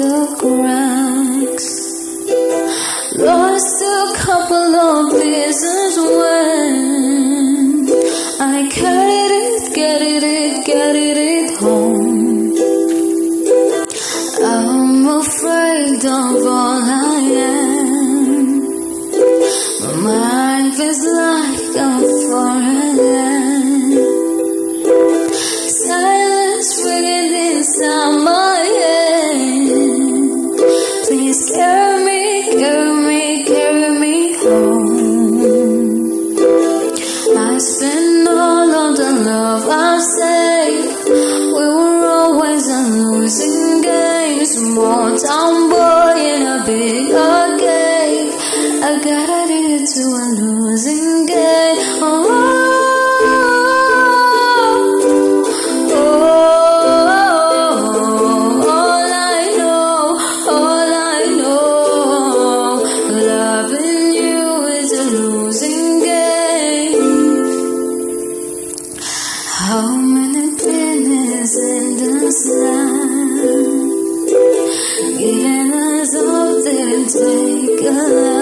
the cracks. Lost a couple of pieces when I carried it, carried it, carried it home. I'm afraid of all I am. My life is like a foreign land. Big arcade. I got addicted to a losing game. Oh, oh, all I know, all I know, loving you is a losing game. How many pennies in the sun? Didn't take a lot.